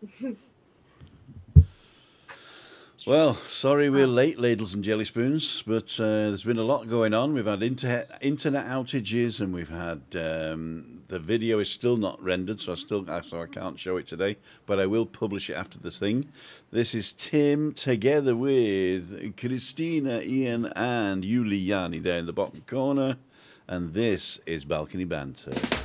Well, sorry we're late, ladles and jelly spoons, but uh, there's been a lot going on. We've had inter- internet outages, and we've had um, the video is still not rendered, so I still so I can't show it today, but I will publish it after this thing. This is Tim together with Christina, Ian, and Juliane there in the bottom corner, and this is Balcony Banter.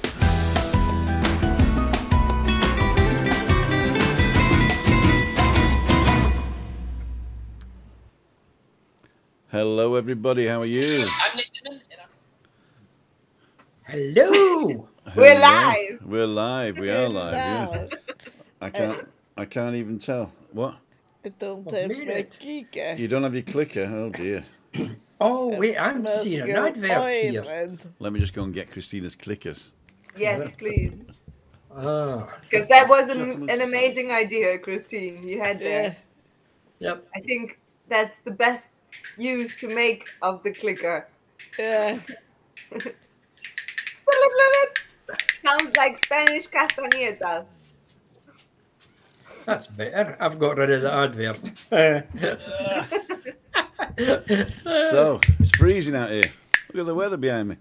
Hello, everybody. How are you? Hello. We're live. We're live. We are live. Yeah. I can't. I can't even tell. What? I don't I've have my clicker. You don't have your clicker? Oh dear. Oh wait, I'm Must seeing an go advert here. Let me just go and get Christina's clickers. Yes, please. Ah, Because that was an, an amazing idea, Christine. You had Yeah. there. yep. I think that's the best use to make of the clicker. Yeah. Sounds like Spanish castañetas. That's better. I've got rid of the advert. So it's freezing out here. Look at the weather behind me.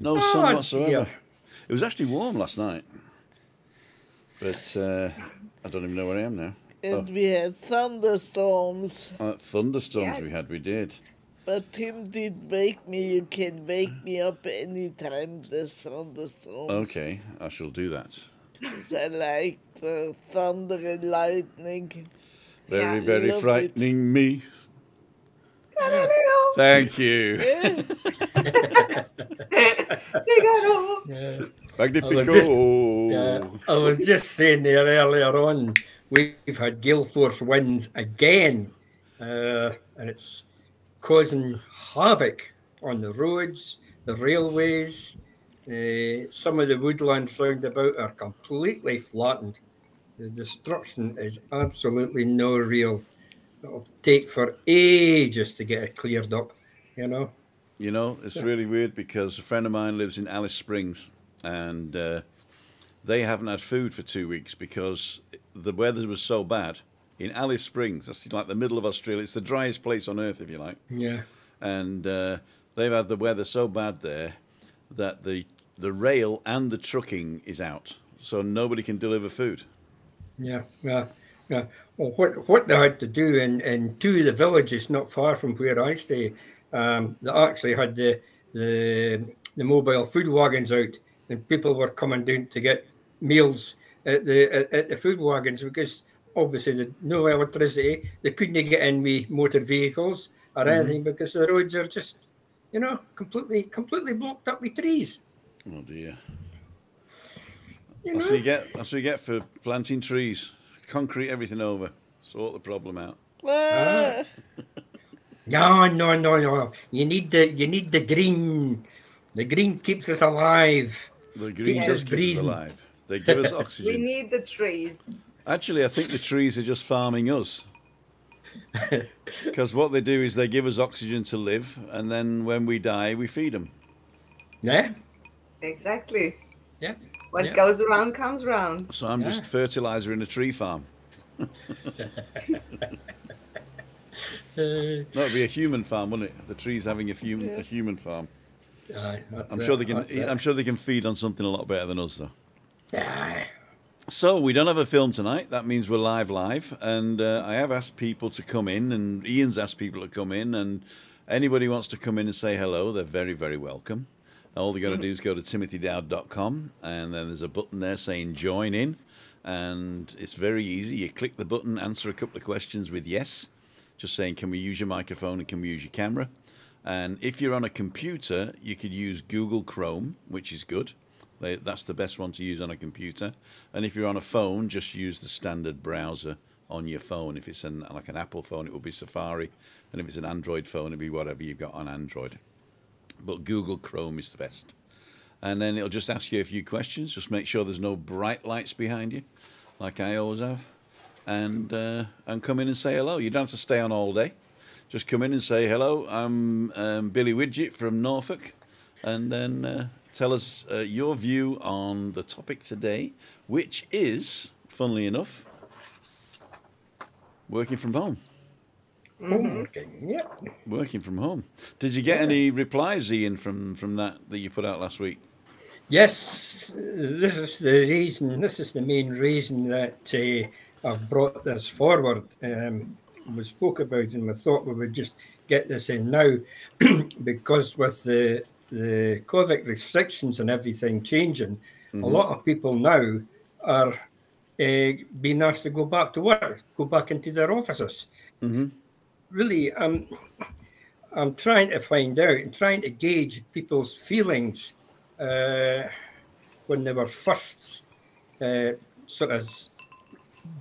No sun Oh, whatsoever. dear. It was actually warm last night, but uh, I don't even know where I am now. And we had thunderstorms. Uh, thunderstorms Yes. we had. We did. But Tim did wake me. You can wake me up anytime there's thunderstorms. Okay, I shall do that. 'Cause I like the thunder and lightning. Very, Yeah, very love it. frightening me. Thank you. Figaro. Yeah. Magnifico. just- Yeah, I was just saying there earlier on, we've had gale force winds again, uh, and it's causing havoc on the roads, the railways. Uh, some of the woodlands round about are completely flattened. The destruction is absolutely no real. It'll take for ages to get it cleared up, you know. You know, it's really weird because a friend of mine lives in Alice Springs and uh, they haven't had food for two weeks because the weather was so bad. In Alice Springs, that's like the middle of Australia. It's the driest place on earth, if you like. Yeah. And uh, they've had the weather so bad there that the the rail and the trucking is out, so nobody can deliver food. Yeah, yeah, yeah. Well, what what they had to do in, in two of the villages not far from where I stay, um, they actually had the the the mobile food wagons out, and people were coming down to get meals at the at, the food wagons because obviously there's no electricity. They couldn't get in with motor vehicles or anything because the roads are just, you know, completely completely blocked up with trees. Oh dear! You That's know? what you get. That's what you get for planting trees. Concrete everything over. Sort the problem out. Ah, No, no, no, no. You need the you need the green. The green keeps us alive. The green Keeps us keep us alive. They give us oxygen. We need the trees. Actually, I think the trees are just farming us. Because what they do is they give us oxygen to live, and then when we die, we feed them. Yeah, Exactly. yeah. What Yeah. goes around comes around. So I'm just fertilizer in a tree farm. That would be a human farm, wouldn't it? The trees having a human a human farm. aye, I'm it, sure they can. I'm sure they can feed on something a lot better than us, though. So we don't have a film tonight. That means we're live, live, and uh, I have asked people to come in, and Ian's asked people to come in, and anybody wants to come in and say hello, they're very, very welcome. All they got to do is go to timothydowd.com, and then there's a button there saying join in, and it's very easy. You click the button, answer a couple of questions with yes, just saying can we use your microphone and can we use your camera, and if you're on a computer, you could use Google Chrome, which is good. They, that's the best one to use on a computer. And if you're on a phone, just use the standard browser on your phone. If it's an, like an Apple phone, it will be Safari. And if it's an Android phone, it'll be whatever you've got on Android. But Google Chrome is the best. And then it'll just ask you a few questions. Just make sure there's no bright lights behind you, like I always have. And, uh, and come in and say hello. You don't have to stay on all day. Just come in and say hello. I'm um, Billy Widget from Norfolk, and then uh, tell us uh, your view on the topic today, which is, funnily enough, working from home. Home working. Yeah. Working from home. Did you get any replies, Ian, from from that that you put out last week? Yes, this is the reason. This is the main reason that uh, I've brought this forward. Um, we spoke about, and we thought we would just get this in now, because with the the COVID restrictions and everything changing, a lot of people now are uh, being asked to go back to work, go back into their offices. Really, um, I'm trying to find out and trying to gauge people's feelings uh, when they were first uh, sort of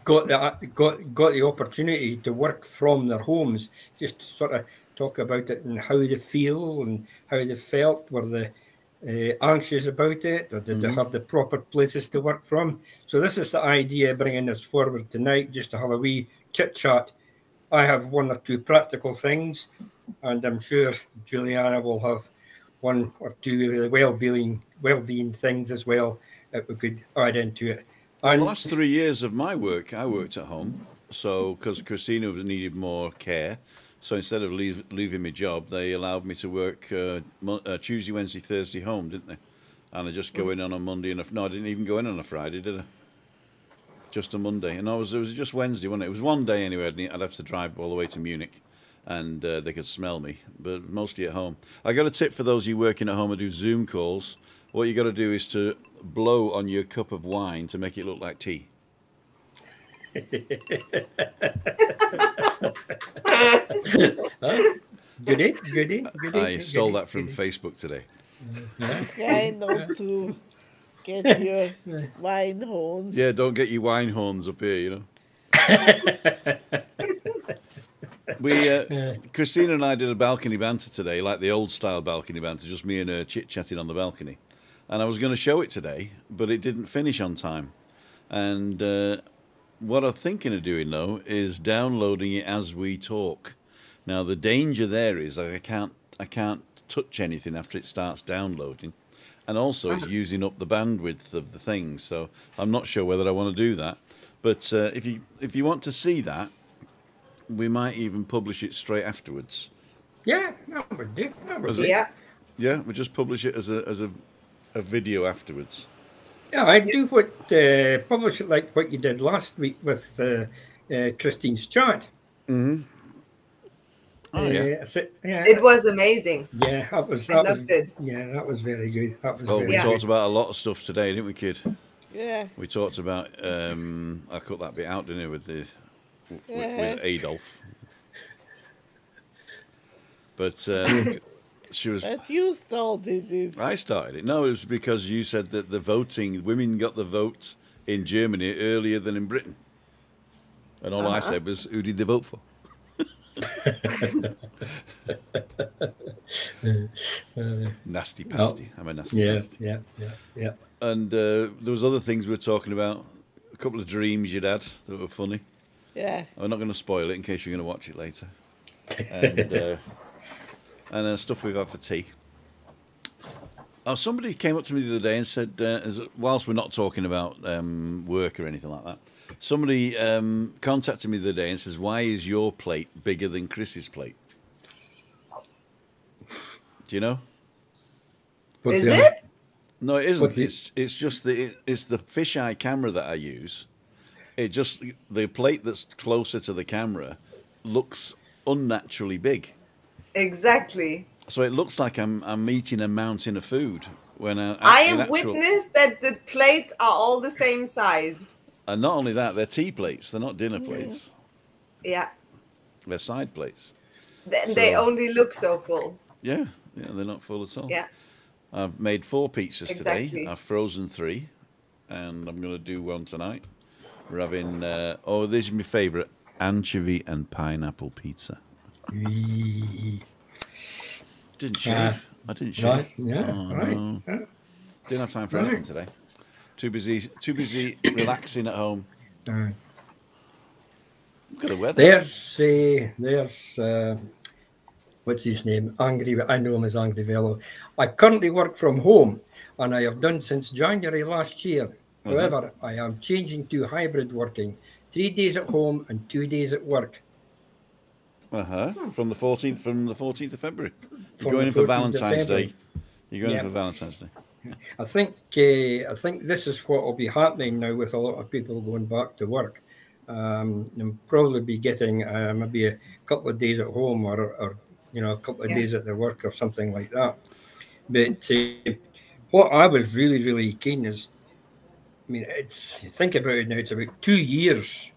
got the got got the opportunity to work from their homes. Just sort of talk about it and how they feel and how they felt. Were they uh, anxious about it, or did they have the proper places to work from? So this is the idea bringing this forward tonight, just to have a wee chit chat. I have one or two practical things, and I'm sure Juliane will have one or two well-being well-being things as well that we could add into it. And the last three years of my work, I worked at home. So, because Christina needed more care, so instead of leave, leaving my job, they allowed me to work uh, uh, Tuesday, Wednesday, Thursday home, didn't they? And I just go in on a Monday and a, no, I didn't even go in on a Friday, did I? Just a Monday, and I was it was just Wednesday, wasn't it? It was one day anyway. I'd, have to drive all the way to Munich, and uh, they could smell me, but mostly at home. I got a tip for those of you working at home and do Zoom calls. What you got to do is to blow on your cup of wine to make it look like tea. goody, goody, goody. I stole goody, that from goody. Facebook today. Kind of to get your wine horns. Yeah, don't get your wine horns up here, you know. we, uh, Christina and I did a balcony banter today, like the old style balcony banter, just me and her chit chatting on the balcony. And I was going to show it today, but it didn't finish on time. And uh, what I'm thinking of doing though is downloading it as we talk. Now the danger there is that I can't I can't touch anything after it starts downloading, and also it's using up the bandwidth of the thing. So I'm not sure whether I want to do that. But uh, if you if you want to see that, we might even publish it straight afterwards. Yeah, that would do. That would do. Yeah. Yeah, we just publish it as a as a a video afterwards. Yeah, I do what uh, publish it like what you did last week with uh, uh, Christine's chat. Oh yeah. Uh, so- yeah, It was amazing. yeah, that was I loved was, it. Yeah, that was very good. That was Oh, very we Yeah. good. talked about a lot of stuff today, didn't we, kid? Yeah. We talked about. Um, I cut that bit out, didn't I, with the with, Yeah. with Adolf. But uh, she was. But you started it. I started it. No, it was because you said that the voting, women got the vote in Germany earlier than in Britain. And all I said was, who did they vote for? nasty pasty. I'm a nasty Yeah, pasty. yeah, yeah, yeah. And uh, there was other things we were talking about. A couple of dreams you'd had that were funny. Yeah. I'm not going to spoil it in case you're going to watch it later. And, uh, and uh, stuff we've had for tea. Oh, somebody came up to me the other day and said, uh, as, whilst we're not talking about um, work or anything like that, somebody um, contacted me the other day and says, "Why is your plate bigger than Chris's plate?" Do you know? What's Is the- it? No, it isn't. What's? It's it's just the it, it's the fisheye camera that I use. It just the plate that's closer to the camera looks unnaturally big. Exactly. So it looks like I'm I'm eating a mountain of food when I, I in am actual- witness that the plates are all the same size. And not only that, they're tea plates. They're not dinner plates. Yeah. They're side plates. Th- They So- only look so full. Yeah, yeah, they're not full at all. Yeah. I've made four pizzas today. Exactly. I've frozen three, and I'm going to do one tonight. We're having uh, oh, this is my favourite anchovy and pineapple pizza. Didn't shave. Ah, I didn't shave. Right, yeah, Oh, right. no. yeah. Didn't have time for Right. anything today. Too busy. Too busy relaxing at home. Aye. Look at the weather. There's uh, there's uh, what's his name? Angry. I know him as Angry Vello. I currently work from home, and I have done since January last year. However, I am changing to hybrid working three days at home and two days at work. Uh huh. From the fourteenth, from the fourteenth of February. You're From going in for Valentine's Day. You're going Yeah. in for Valentine's Day. I think uh, I think this is what will be happening now with a lot of people going back to work. Um, and probably be getting uh, maybe a couple of days at home or, or you know a couple of Yeah. days at their work or something like that. But uh, what I was really really keen is, I mean, it's think about it now. It's about two years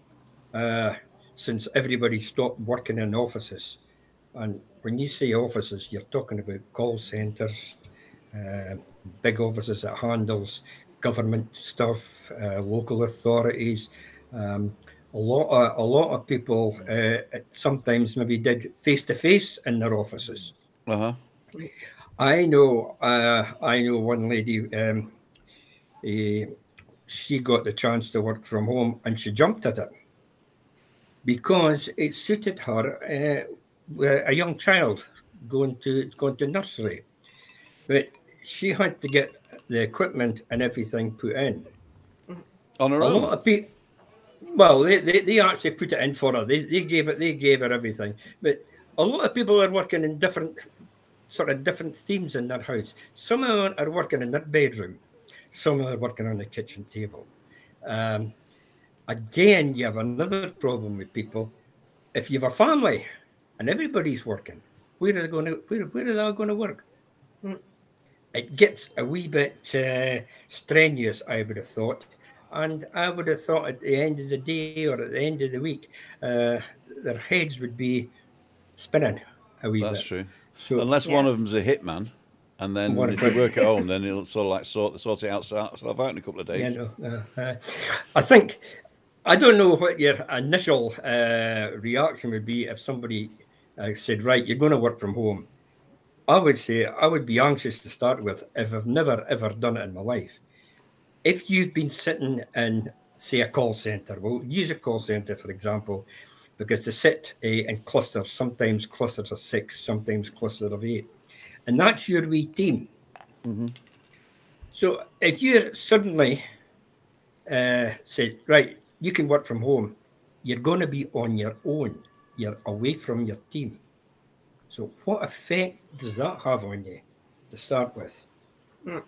uh, since everybody stopped working in offices, and when you say offices, you're talking about call centres, uh, big offices that handles government stuff, uh, local authorities. Um, a lot of a lot of people uh, sometimes maybe did face to face in their offices. Uh huh. I know uh, I know one lady. Um, eh, she got the chance to work from home and she jumped at it because it suited her. Uh, a young child going to going to nursery, but she had to get the equipment and everything put in. On her A own. lot of people, well, they, they, they actually put it in for her. They, they gave it. They gave her everything. But a lot of people are working in different sort of different themes in their house. Some of them are working in their bedroom. Some are working on the kitchen table. Um, again, you have another problem with people. If you have a family and everybody's working, where are they going to where, where are they all going to work? It gets a wee bit uh, strenuous, I would have thought. And I would have thought at the end of the day or at the end of the week, uh, their heads would be spinning a wee That's bit. true. So Unless one of them's a hitman, and then One if of you work at home, then it'll sort of like sort the sort it out itself out in a couple of days. Yeah, no, uh, uh, I think I don't know what your initial uh, reaction would be if somebody uh, said, "Right, you're going to work from home." I would say I would be anxious to start with if I've never ever done it in my life. If you've been sitting in, say, a call center, we'll use a call center for example, because they sit uh, in clusters, sometimes clusters of six, sometimes clusters of eight, and that's your wee team. So if you're suddenly uh, say, right, you can work from home, you're going to be on your own. You're away from your team. So what effect does that have on you to start with? Hmm.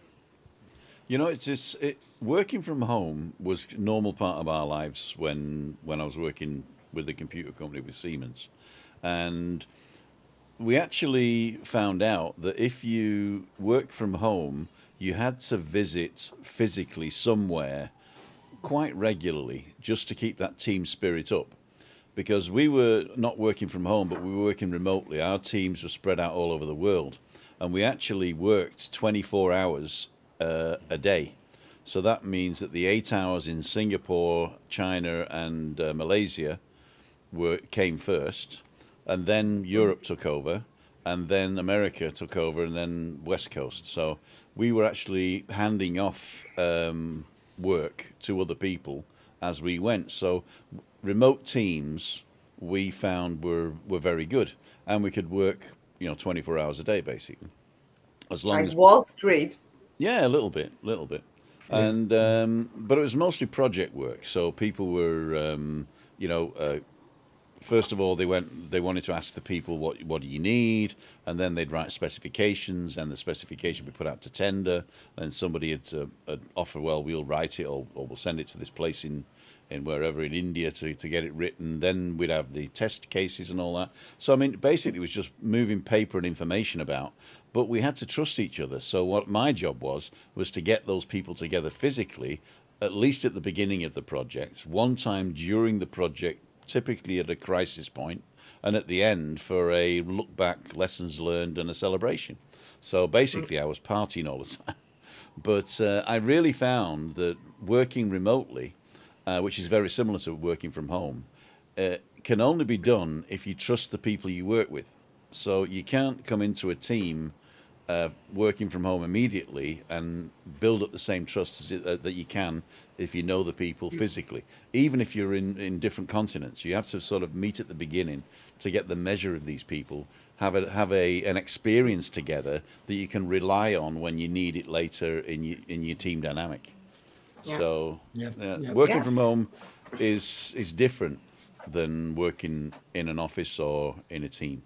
You know, it's just it, working from home was a normal part of our lives when when I was working with the computer company with Siemens, and we actually found out that if you worked from home, you had to visit physically somewhere quite regularly just to keep that team spirit up. Because we were not working from home, but we were working remotely. Our teams were spread out all over the world, and we actually worked 24 hours uh, a day. So that means that the eight hours in Singapore, China, and uh, Malaysia were came first, and then Europe took over, and then America took over, and then West Coast. So we were actually handing off um, work to other people as we went. So remote teams we found were were very good, and we could work you know 24 hours a day basically, as long Like as Wall Street. yeah, a little bit, a little bit, and um, but it was mostly project work. So people were, um, you know, uh, first of all they went, they wanted to ask the people what what do you need, and then they'd write specifications, and the specification would be put out to tender, Then somebody would, uh, offer, well, we'll write it, or, or we'll send it to this place in. In wherever in India to, to get it written, then we'd have the test cases and all that. So I mean, basically, it was just moving paper and information about but we had to trust each other. So what my job was was to get those people together physically, at least at the beginning of the project, one time during the project, typically at a crisis point, and at the end for a look back, lessons learned, and a celebration. So basically, I was partying all the time. But uh, I really found that working remotely, uh, which is very similar to working from home, uh, can only be done if you trust the people you work with. So you can't come into a team uh, working from home immediately and build up the same trust as it, uh, that you can if you know the people physically. Even if you're in, in different continents, you have to sort of meet at the beginning to get the measure of these people. Have a have a an experience together that you can rely on when you need it later in your in your team dynamic. Yeah. So Yeah, yeah, yeah. working Yeah. from home is is different than working in an office or in a team.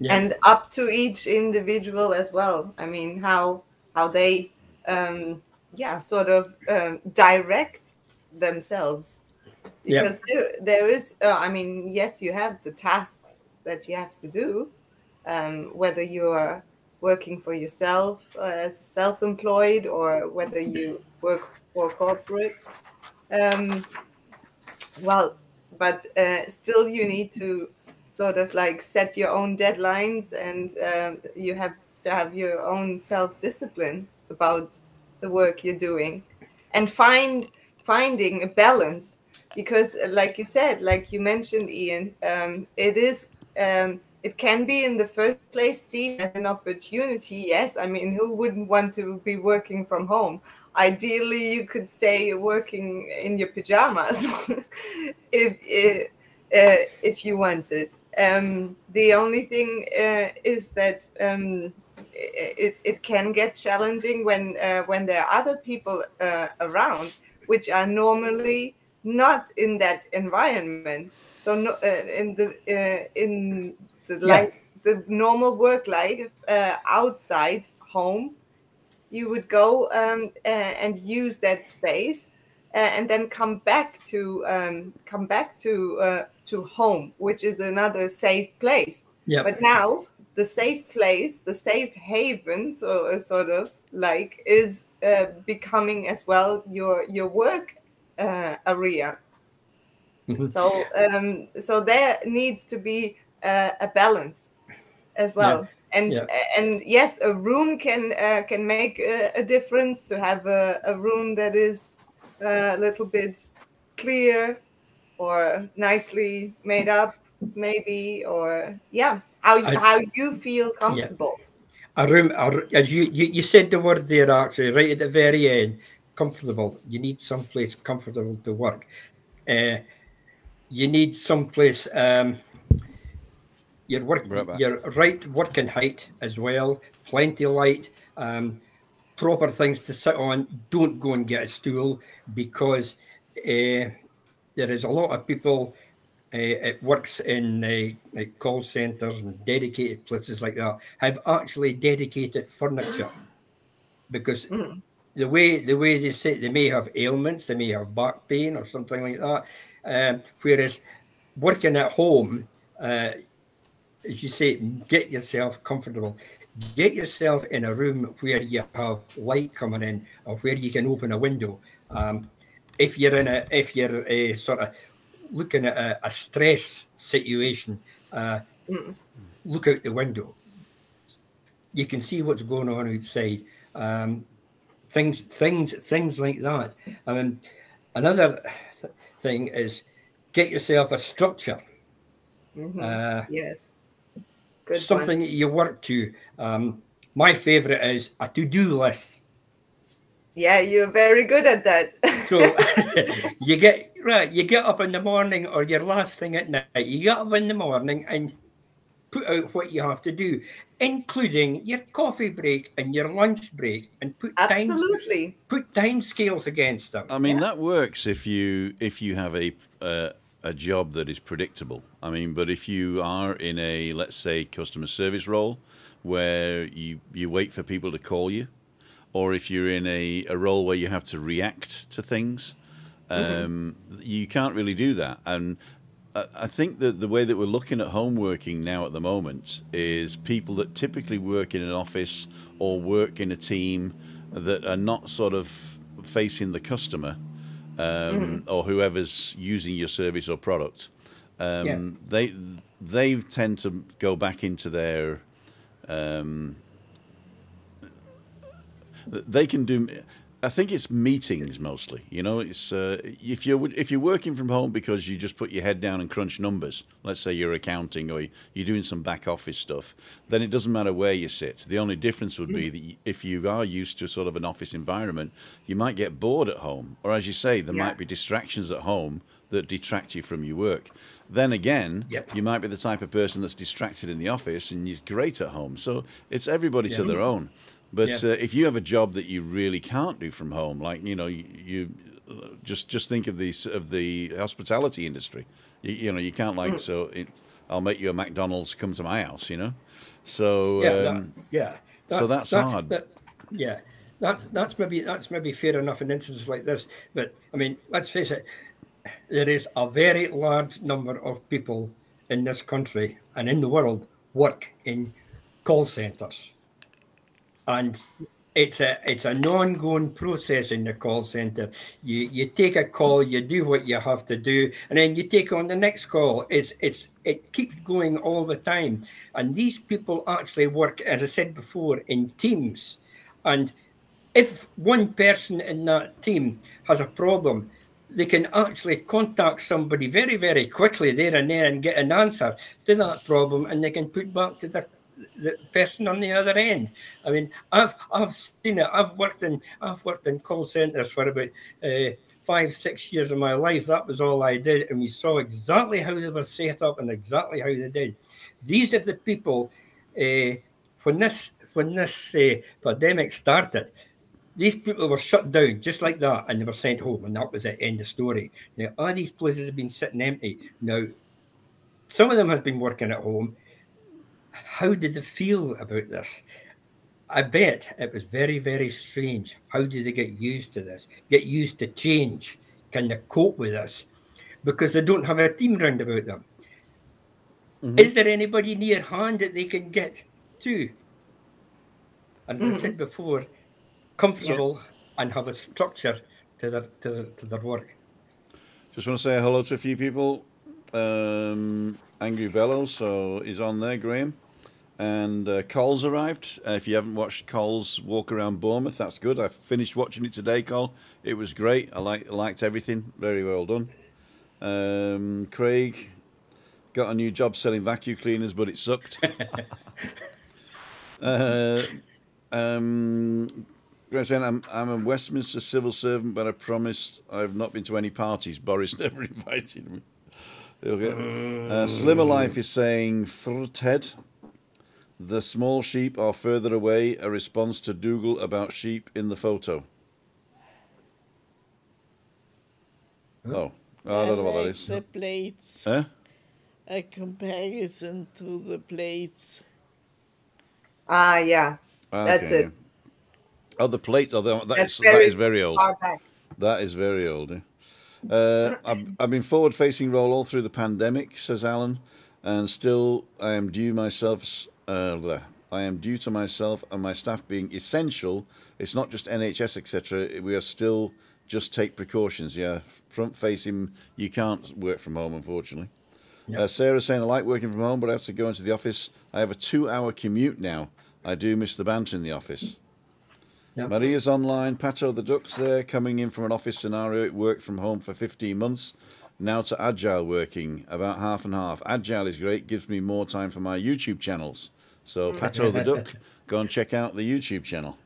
Yeah. and up to each individual as well i mean how how they um yeah sort of um, direct themselves. Because there, there is uh, i mean yes you have the tasks that you have to do um, whether you are working for yourself uh, as self-employed or whether you work for corporate. Um, well but uh, still you need to sort of like set your own deadlines and um, you have to have your own self-discipline about the work you're doing and find finding a balance because uh, like you said like you mentioned ian um, it is um, it can be in the first place seen as an opportunity yes. I mean who wouldn't want to be working from home? Ideally you could stay working in your pajamas if if, uh, if you wanted. Um, the only thing uh, is that um, it, it can get challenging when uh, when there are other people uh, around which are normally not in that environment so no, uh, in the uh, in the Yeah. life the normal work life uh, outside home you would go um, uh, and use that space uh, and then come back to um, come back to uh, to home, which is another safe place. Yeah. But now the safe place, the safe haven, so sort of like is uh, becoming as well your your work uh, area. Mhm. So um, so there needs to be uh, a balance as well. And Yeah. and yes, a room can uh, can make a, a difference to have a, a room that is uh, a little bit clear or nicely made up, maybe, or yeah, how you, I- how you feel comfortable. a room, a, r- as you, you you said the word there actually right at the very end, comfortable. You need someplace comfortable to work. Uh, you need someplace um, your work, Right your right working height as well. Plenty of light. Um, proper things to sit on. Don't go and get a stool because uh, there is a lot of people. Uh, it works in uh, like call centers and dedicated places like that. Have actually dedicated furniture because Mm. the way the way they say they may have ailments, they may have back pain or something like that. Um, whereas working at home, uh, as you say, get yourself comfortable. Get yourself in a room where you have light coming in, or where you can open a window. Um, if you're in a, if you're a sort of looking at a, a stress situation, uh, Mm. look out the window. You can see what's going on outside. Um, things, things, things like that. I mean, another th- thing is get yourself a structure. Mhm. Uh, yes, good one. something that you work to. Um, my favorite is a to-do list. Yeah, you're very good at that. So you get right, you get up in the morning or your last thing at night. You get up in the morning and put out what you have to do, including your coffee break and your lunch break, and put time Absolutely. put time scales against them. I mean, Yeah. that works if you if you have a uh, a job that is predictable. I mean, but if you are in a let's say customer service role where you you wait for people to call you, or if you're in a, a role where you have to react to things, um, you can't really do that. And I, I think that the way that we're looking at home working now at the moment is people that typically work in an office or work in a team that are not sort of facing the customer um, or whoever's using your service or product. Um, Yeah. They they tend to go back into their um, they can do. I think it's meetings mostly. You know, it's uh, if you're if you're working from home because you just put your head down and crunch numbers. Let's say you're accounting or you're doing some back office stuff. Then it doesn't matter where you sit. The only difference would be that if you are used to sort of an office environment, you might get bored at home, or as you say, there Yeah. might be distractions at home that detract you from your work. Then again, Yep. you might be the type of person that's distracted in the office and you're great at home. So it's everybody to their own. But Yeah. uh, if you have a job that you really can't do from home, like you know, you, you just just think of the of the hospitality industry. You, you know, you can't like so. It, I'll make you a McDonald's. Come to my house. You know, so Yeah, um, that, yeah. so that's hard. that- yeah, that's that's maybe that's maybe fair enough in instances like this. But I mean, let's face it, there is a very large number of people in this country and in the world work in call centres, and it's a it's an ongoing process in the call centre. You you take a call, you do what you have to do, and then you take on the next call. It's it's it keeps going all the time, and these people actually work, as I said before, in teams, and if one person in that team has a problem, they can actually contact somebody very, very quickly there and there and get an answer to that problem, and they can put back to the, the person on the other end. I mean, I've I've seen it. I've worked in I've worked in call centres for about uh, five, six years of my life. That was all I did, and we saw exactly how they were set up and exactly how they did. These are the people uh, when this when this uh, pandemic started these people were shut down just like that and they were sent home and that was the end of story now all these places have been sitting empty now some of them have been working at home how did they feel about this? I bet it was very very strange. How did they get used to this? Get used to change. Can they cope with this? Because they don't have a team round about them. Is there anybody near hand that they can get to? And as i said before comfortable and have a structure to their to, their, to their work. Just want to say hello to a few people. Um, Angry Bellow, so he's on there, Graham. And uh, Cole's arrived. Uh, if you haven't watched Cole's walk around Bournemouth, that's good. I finished watching it today, Cole. It was great. I like, liked everything. Very well done. Um, Craig got a new job selling vacuum cleaners, but it sucked. uh, um, I'm, I'm a Westminster civil servant, but I promised I've not been to any parties. Boris never invited me. Okay. Uh, Slimmer Life is saying, Ted, the small sheep are further away, a response to Dougal about sheep in the photo. Oh, I don't know what that is. The plates. Huh? A comparison to the plates. Ah, yeah. That's it. yeah. Oh, the plate. Oh, that, that, That's is, very is very old. Far back. That is very old. eh? Uh, I've, I've been forward facing role all through the pandemic, says Alan, and still I am due myself. Uh. I am due to myself and my staff being essential. It's not just NHS, etc. We are still just take precautions. Yeah, front facing, you can't work from home, unfortunately. Uh, Sarah saying, I like working from home, but I have to go into the office. I have a two hour commute now. I do miss the banter in the office. Yeah. Maria's online. Pato the Ducks there, coming in from an office scenario. It worked from home for 15 months. Now to agile working, about half and half. Agile is great, gives me more time for my YouTube channels. So, Pato the Duck, go and check out the YouTube channel.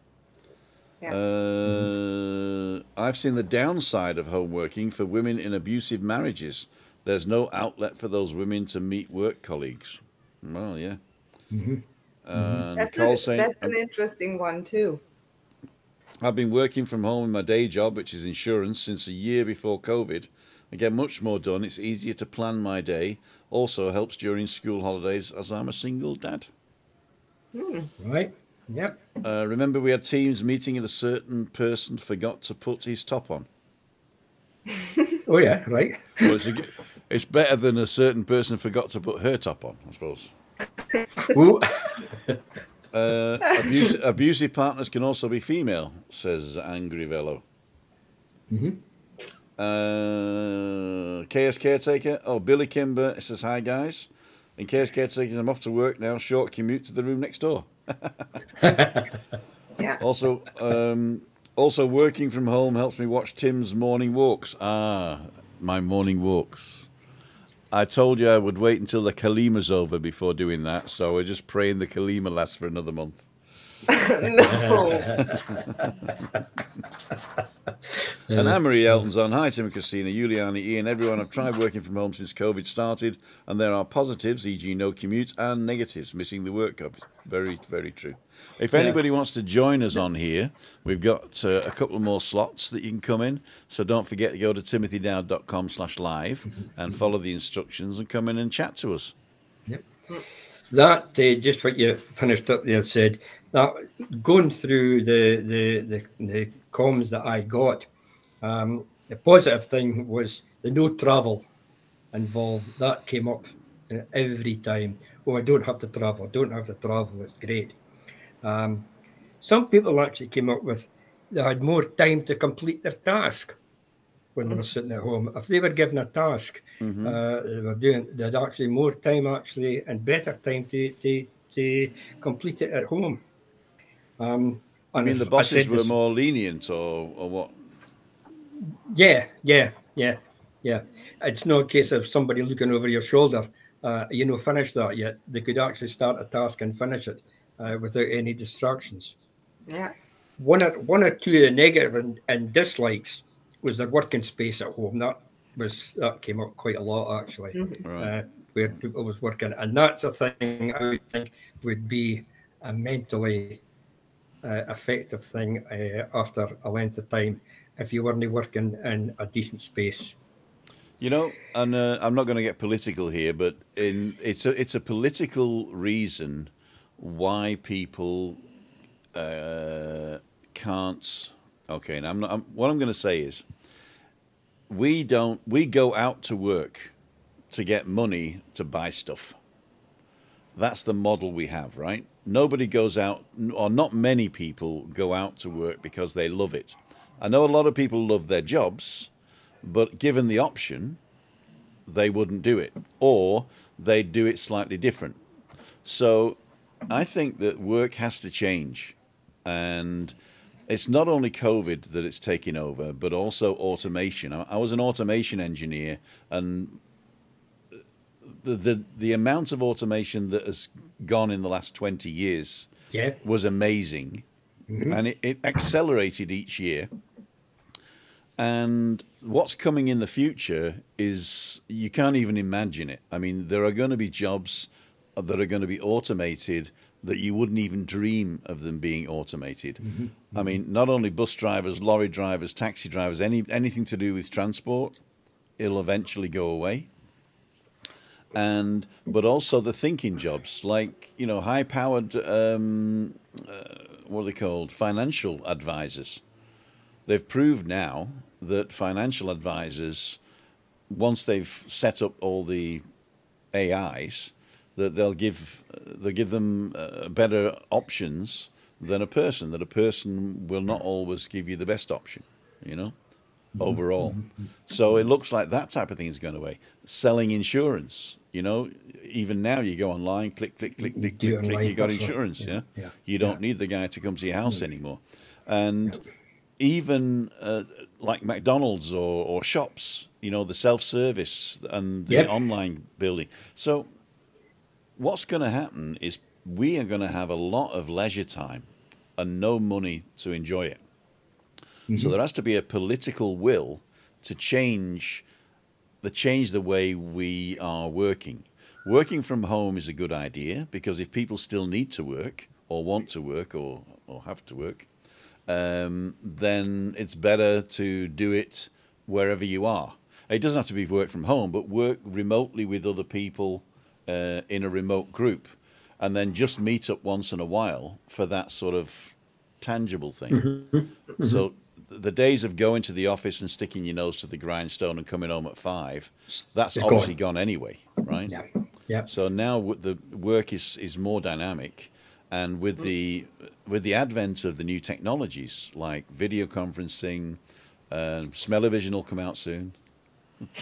Yeah. Uh, I've seen the downside of home working for women in abusive marriages. There's no outlet for those women to meet work colleagues. Well, yeah. Uh, That's, a, saying, that's an interesting one too. I've been working from home in my day job, which is insurance, since a year before COVID. I get much more done. It's easier to plan my day. Also helps during school holidays as I'm a single dad. Right? Yep. Uh, remember, we had teams meeting and a certain person forgot to put his top on. Oh yeah, right. Well, it's, a, it's better than a certain person forgot to put her top on, I suppose. Uh, abuse, abusive partners can also be female, says Angry Velo. Uh, KS Caretaker. Oh, Billy Kimber says, Hi, guys. In KS Caretaker, I'm off to work now. Short commute to the room next door. Yeah. Also, um, also working from home helps me watch Tim's morning walks. Ah, my morning walks. I told you I would wait until the Calima's over before doing that, so we're just praying the Calima lasts for another month. No. And Anne-Marie Elton's on. Hi, Tim and Christina, Juliane, Ian, everyone. I've tried working from home since COVID started, and there are positives, e.g. no commute, and negatives, missing the work cup. Very, very true. If Yeah. anybody wants to join us on here, we've got uh, a couple more slots that you can come in. So don't forget to go to timothydowd.com slash live and follow the instructions and come in and chat to us. Yep. That uh, just what you finished up there said that going through the the the, the comms that I got, um, the positive thing was the no travel involved. That came up uh, every time. Oh, I don't have to travel. Don't have to travel. It's great. Um, some people actually came up with they had more time to complete their task when they were sitting at home. If they were given a task, uh, they were doing, they had actually more time actually and better time to to, to complete it at home. Um, I mean, the bosses were this- more lenient or, or what? Yeah, yeah, yeah, yeah. It's not a case of somebody looking over your shoulder. Uh, you know, finish that yet. They could actually start a task and finish it uh, without any distractions. Yeah. One or one or two of the negative and, and dislikes was their working space at home. That was that came up quite a lot actually, Right. uh, where people was working, and that's a thing I would think would be a mentally uh, effective thing uh, after a length of time if you weren't working in a decent space. You know, and uh, I'm not going to get political here, but in it's a it's a political reason why people uh, can't. Okay, now I'm not. I'm, what I'm going to say is, we don't. We go out to work to get money to buy stuff. That's the model we have, right? Nobody goes out, or not many people go out to work because they love it. I know a lot of people love their jobs, but given the option, they wouldn't do it, or they'd do it slightly different. So I think that work has to change. And it's not only COVID that it's taking over, but also automation. I, I was an automation engineer, and the, the, the amount of automation that has gone in the last 20 years Yeah, was amazing, mm-hmm. and it, it accelerated each year. And what's coming in the future is you can't even imagine it. I mean, there are going to be jobs that are going to be automated that you wouldn't even dream of them being automated. I mean, not only bus drivers, lorry drivers, taxi drivers, any anything to do with transport, it'll eventually go away. And but also the thinking jobs like you know high powered um, uh, what are they called? Financial advisors. They've proved now that financial advisors once they've set up all the AIs that they'll give they'll give them uh, better options than a person that a person will not always give you the best option you know overall. So it looks like that type of thing is going away. Selling insurance, you know, even now you go online, click, click, click, click, click, click, you got insurance, Yeah, yeah. You don't need the guy to come to your house anymore, and even uh, like McDonald's or, or shops, you know, the self-service and the Yep. online building. So what's going to happen is we are going to have a lot of leisure time and no money to enjoy it. So there has to be a political will to change the change the way we are working. Working from home is a good idea because if people still need to work or want to work or, or have to work, um, then it's better to do it wherever you are. It doesn't have to be work from home, but work remotely with other people uh, in a remote group, and then just meet up once in a while for that sort of tangible thing. So the days of going to the office and sticking your nose to the grindstone and coming home at five, that's It's obviously gone. gone anyway, right? yeah, yeah. So now the work is, is more dynamic, and with the with the advent of the new technologies like video conferencing, uh, smell-o-vision will come out soon.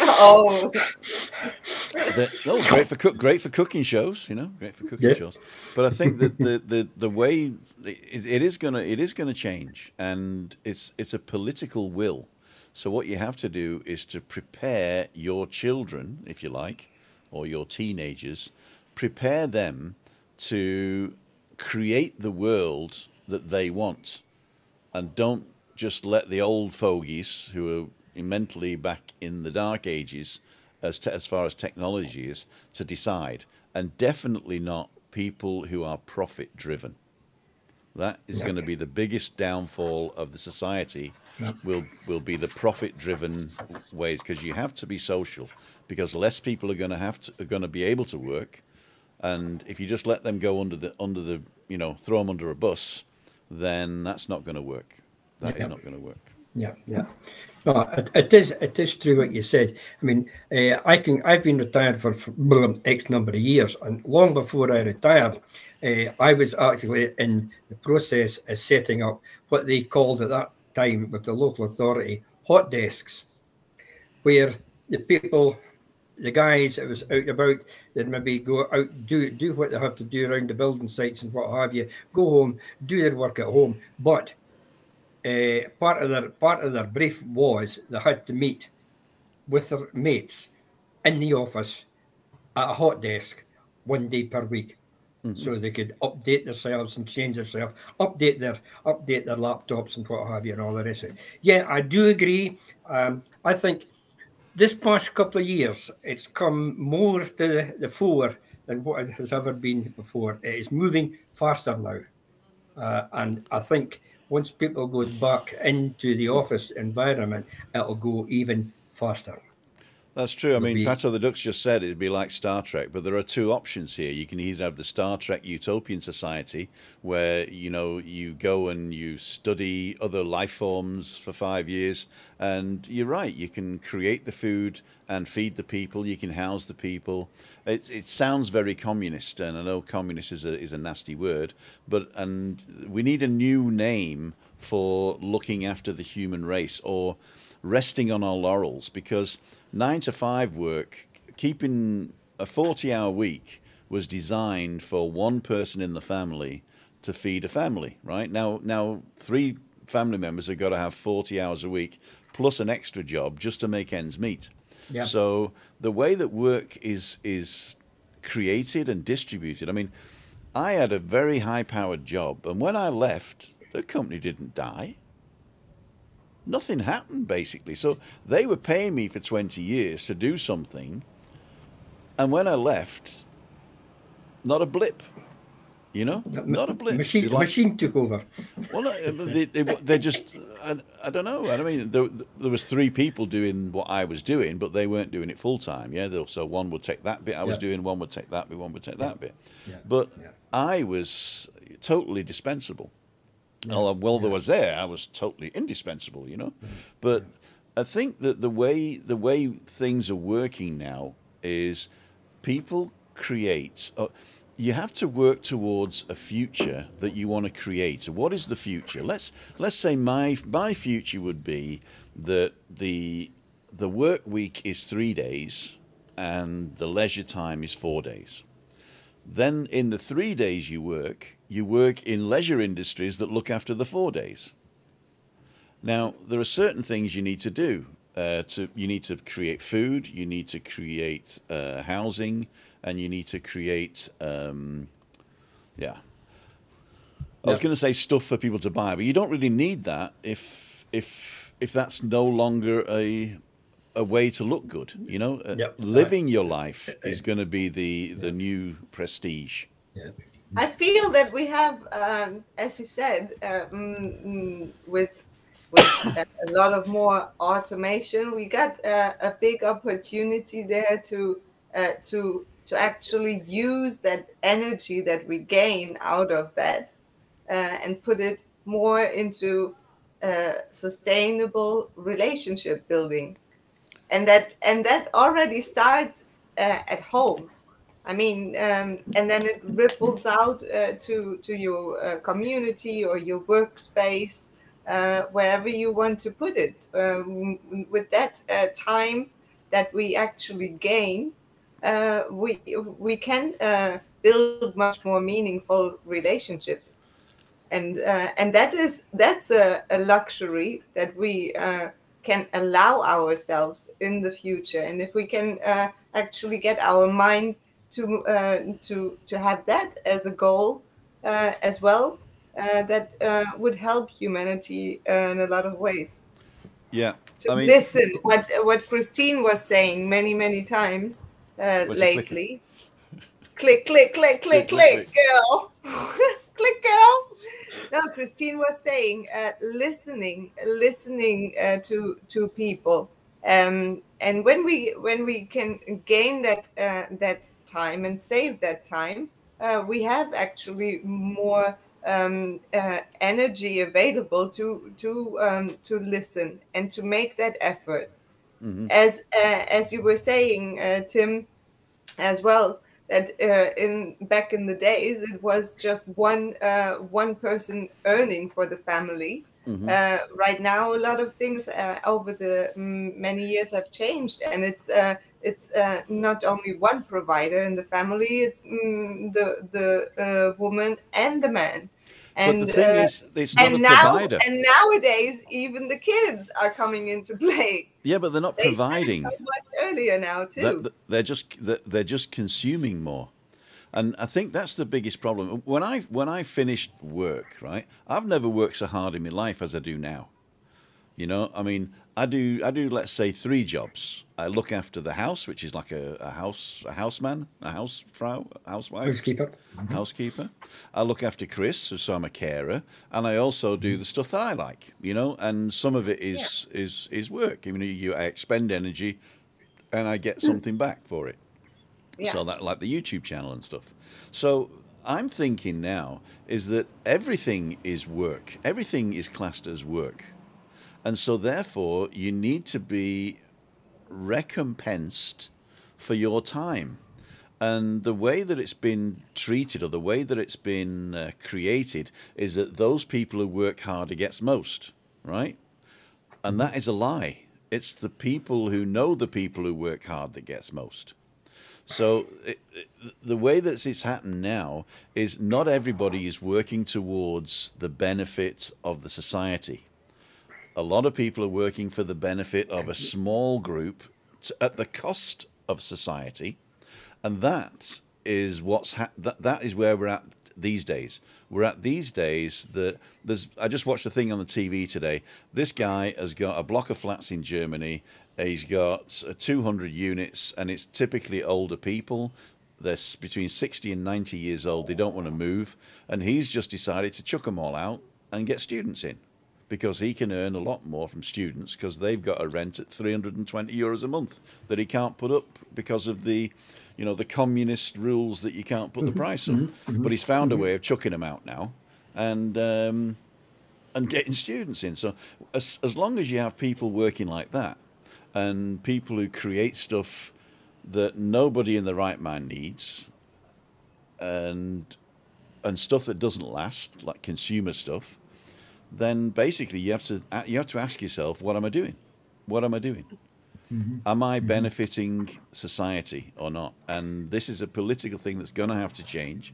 Oh, The, oh, great for cook, great for cooking shows, you know, great for cooking Yeah. shows. But I think that the, the, the way it, it is gonna it is gonna change, and it's it's a political will. So what you have to do is to prepare your children, if you like, or your teenagers, prepare them to create the world that they want and don't just let the old fogies who are mentally back in the dark ages as, te- as far as technology is to decide and definitely not people who are profit driven that is going to be the biggest downfall of the society will will be the profit driven ways because you have to be social because less people are going to have to are going to be able to work and if you just let them go under the under the you know throw them under a bus then that's not going to work. That is not going to work. Yeah, yeah. No, it, it is it is true what you said. I mean, uh, I can I've been retired for, for X number of years, and long before I retired, uh, I was actually in the process of setting up what they called at that time with the local authority hot desks, where the people, the guys that was out about, they'd maybe go out do do what they have to do around the building sites and what have you, go home, do their work at home, but uh, part of their part of their brief was they had to meet with their mates in the office at a hot desk one day per week, so they could update themselves and change themselves, update their update their laptops and what have you, and all the rest of it. Yeah, I do agree. Um, I think this past couple of years, it's come more to the, the fore than what it has ever been before. It is moving faster now. Uh, and I think once people go back into the office environment, it'll go even faster. That's true. I mean, be- Pato the Ducks just said it'd be like Star Trek, but there are two options here. You can either have the Star Trek utopian society, where you know you go and you study other life forms for five years, and you're right. You can create the food and feed the people. You can house the people. It, it sounds very communist, and I know communist is a is a nasty word, but and we need a new name for looking after the human race or resting on our laurels because nine to five work, keeping a 40 hour week was designed for one person in the family to feed a family, right? Now, now three family members have got to have 40 hours a week plus an extra job just to make ends meet. Yeah. So the way that work is is created and distributed, I mean, I had a very high powered job, and when I left, the company didn't die nothing happened basically. So they were paying me for 20 years to do something. And when I left, not a blip, you know, not a blip. Machine, like- machine took over. well, no, uh, they, they, they just, I, I don't know. I mean, there, there was three people doing what I was doing, but they weren't doing it full time. Yeah, so one would take that bit I was Yeah. doing, one would take that bit, one would take that bit. Yeah. But. I was totally dispensable. Although, well, there was there, I was totally indispensable, you know. But I think that the way the way things are working now is people create. Uh, you have to work towards a future that you want to create. What is the future? Let's let's say my my future would be that the the work week is three days and the leisure time is four days. Then in the three days you work, you work in leisure industries that look after the four days. Now there are certain things you need to do. Uh, to you need to create food, you need to create uh, housing, and you need to create um, yeah. I was going to say stuff for people to buy, but you don't really need that if if if that's no longer a a way to look good. You know, Uh, Yep. living your life is going to be the the new prestige. Yeah. I feel that we have, um, as you said, uh, mm, mm, with with a, a lot of more automation, we got uh, a big opportunity there to uh, to to actually use that energy that we gain out of that uh, and put it more into uh, sustainable relationship building, and that and that already starts uh, at home. I mean, um, and then it ripples out uh, to to your uh, community or your workspace, uh, wherever you want to put it. Um, with that uh, time that we actually gain, uh, we we can build much more meaningful relationships, and and that is that's a, a luxury that we can allow ourselves in the future. And if we can uh, actually get our mind to uh, to to have that as a goal, uh, as well uh, that uh, would help humanity uh, in a lot of ways. Yeah, To I mean, listen, what what Christine was saying many many times uh, lately. Click, click, click, click, Click, click, click, girl. click, girl. No, Christine was saying uh, listening, listening uh, to to people, um, and when we when we can gain that uh, that time and save that time, uh, we have actually more um, uh, energy available to to um, to listen and to make that effort. mhm. As uh, as you were saying, uh, Tim, as well that uh, in back in the days it was just one uh, one person earning for the family. Mhm. Uh, right now, a lot of things uh, over the mm, many years have changed, and it's uh, it's uh, not only one provider in the family; it's mm, the the uh, woman and the man. And but the thing uh, is, it's not a now provider. and nowadays, even the kids are coming into play. yeah, but they're not They providing. so much earlier now too. That- they're just they're just consuming more, and I think that's the biggest problem. When I when I finished work, right, I've never worked so hard in my life as I do now. You know, I mean, I do I do let's say three jobs. I look after the house, which is like a, a house a houseman, a housefrau, housewife Housekeeper. Mm-hmm. housekeeper. I look after Chris, so I'm a carer, and I also do the stuff that I like, you know. And some of it is is is work. I mean, you I expend energy, and I get something back for it. Yeah. So that like the YouTube channel and stuff. So I'm thinking now is that everything is work. Everything is classed as work, and so therefore you need to be recompensed for your time. And the way that it's been treated or the way that it's been uh, created is that those people who work harder gets most right? And that is a lie. It's the people who know the people who work hard that gets most. So it, it, the way that it's happened now is not everybody is working towards the benefit of the society a lot of people are working for the benefit of a small group at the cost of society and that is what's ha- that, that is where we're at these days. We're at these days that there's i just watched a thing on the tv today. This guy has got a block of flats in germany. He's got uh, 200 units and it's typically older people. They're between 60 and 90 years old. They don't want to move and he's just decided to chuck them all out and get students in because he can earn a lot more from students because they've got a rent at 320 euros a month that he can't put up because of the you know the communist rules that you can't put the mm-hmm. price mm-hmm. up mm-hmm. but he's found a way of chucking them out now and um, and getting students in. So as, as long as you have people working like that and people who create stuff that nobody in the right mind needs and and stuff that doesn't last like consumer stuff then basically you have to you have to ask yourself, what am I doing? What am I doing? Am I benefiting society or not? And this is a political thing that's going to have to change.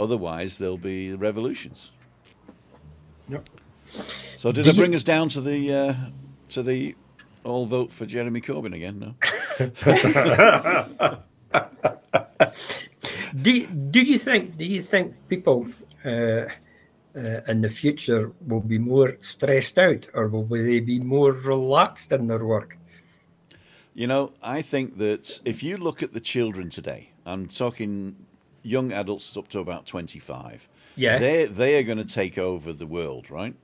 Otherwise, there'll be revolutions. Yep. So, did Do I you- bring us down to the uh, to the all vote for Jeremy Corbyn again? No. Do do you think do you think people uh, uh, in the future will be more stressed out, or will they be more relaxed in their work? You know, I think that if you look at the children today, I'm talking young adults up to about 25. Yeah. They they are going to take over the world, right?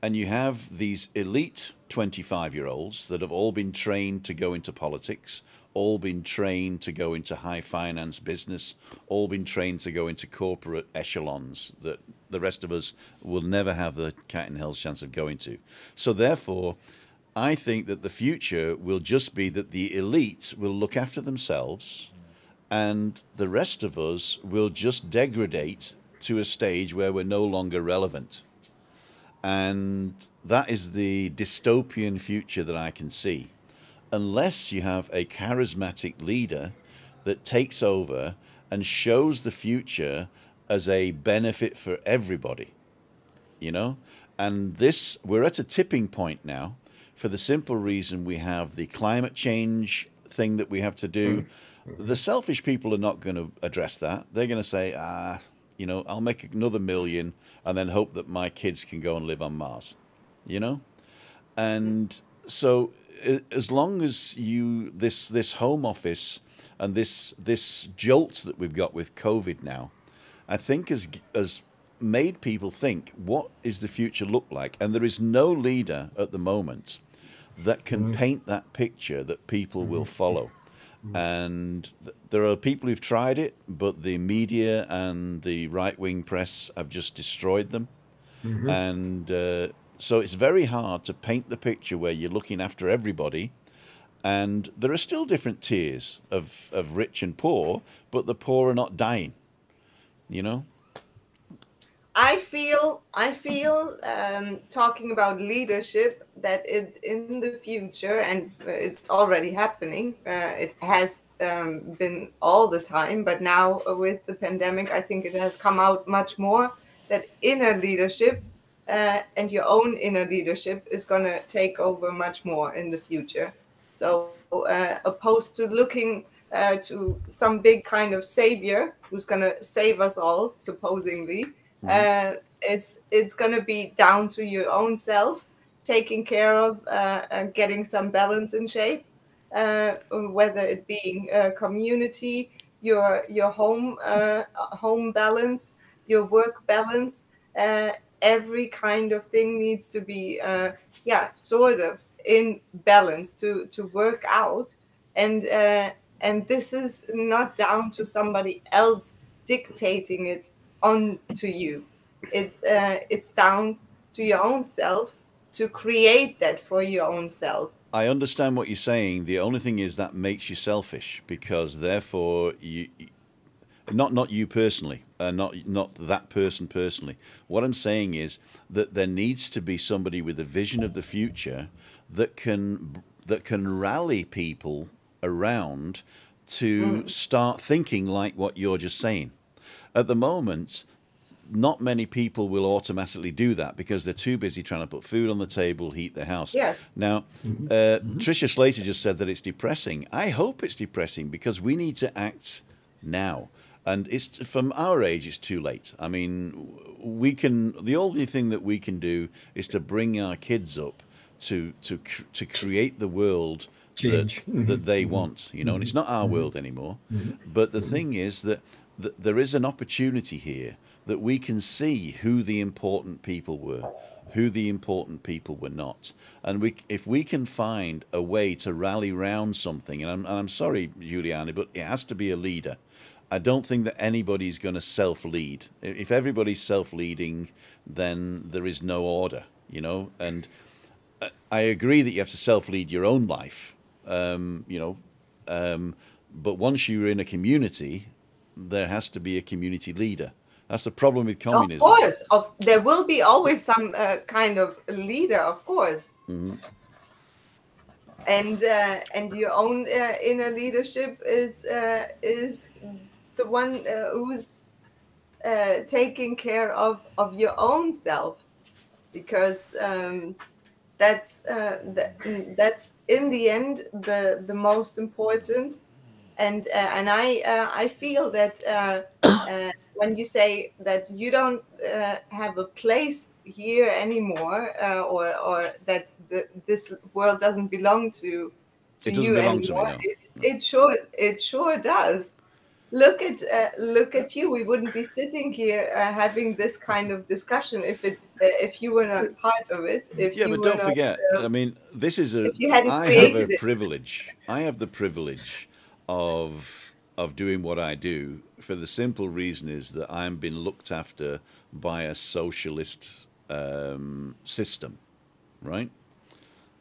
And you have these elite 25-year-olds that have all been trained to go into politics, all been trained to go into high finance business, all been trained to go into corporate echelons that the rest of us will never have the cat in hell's chance of going to. So therefore, I think that the future will just be that the elite will look after themselves and the rest of us will just degrade to a stage where we're no longer relevant. And that is the dystopian future that I can see. Unless you have a charismatic leader that takes over and shows the future as a benefit for everybody you know? And this we're at a tipping point now for the simple reason we have the climate change thing that we have to do. The selfish people are not going to address that. They're going to say ah You know, I'll make another million and then hope that my kids can go and live on Mars. You know, and so as long as you this this home office and this this jolt that we've got with COVID now, I think has has made people think what is the future look like, and there is no leader at the moment that can mm. paint that picture that people will follow. And th- there are people who've tried it, but the media and the right wing press have just destroyed them. Mm-hmm. And uh, so it's very hard to paint the picture where you're looking after everybody. And there are still different tiers of, of rich and poor, but the poor are not dying, you know? I feel I feel um, talking about leadership that it in the future and it's already happening. Uh, it has um, been all the time, but now with the pandemic, I think it has come out much more that inner leadership uh, and your own inner leadership is going to take over much more in the future. So, uh, opposed to looking uh, to some big kind of savior who's going to save us all, supposedly, mm-hmm. Uh, it's it's going to be down to your own self, taking care of uh, getting some balance in shape, uh, whether it being a community, your your home home balance, your work balance every kind of thing needs to be uh, yeah sort of in balance to to work out. And uh, and this is not down to somebody else dictating it on to you. It's uh, it's down to your own self to create that for your own self. I understand what you're saying. The only thing is that makes you selfish because therefore you not not you personally, uh, not not that person personally. What I'm saying is that there needs to be somebody with a vision of the future that can that can rally people around to mm. start thinking like what you're just saying. At the moment, not many people will automatically do that because they're too busy trying to put food on the table, heat their house. Yes. Now, mm-hmm. Uh, mm-hmm. Tricia Slater just said that it's depressing. I hope it's depressing because we need to act now and it's from our age it's too late i mean we can the only thing that we can do is to bring our kids up to to to create the world that, mm-hmm. that they mm-hmm. want you know mm-hmm. and it's not our mm-hmm. world anymore mm-hmm. but the thing is that, that there is an opportunity here that we can see who the important people were who the important people were not. And we, if we can find a way to rally round something, and I'm, and I'm sorry, Juliane, but it has to be a leader. I don't think that anybody's going to self lead. If everybody's self leading, then there is no order, you know. And I agree that you have to self lead your own life, um, you know. Um, but once you're in a community, there has to be a community leader. That's the problem with communism. Of course, of there will be always some uh, kind of leader, of course. Mm-hmm. And uh, and your own uh, inner leadership is uh, is the one uh, who's uh, taking care of of your own self. Because um, that's uh, that's in the end the the most important. And uh, and I uh, I feel that uh, when you say that you don't have a place here anymore or or that the, this world doesn't belong to to you anymore to it, it sure it sure does look at uh, look at you. We wouldn't be sitting here uh, having this kind of discussion if it uh, if you were not part of it if yeah but don't not, forget uh, i mean this is a i have a privilege it. i have the privilege of of doing what i do for the simple reason is that i'm being looked after by a socialist um, system right?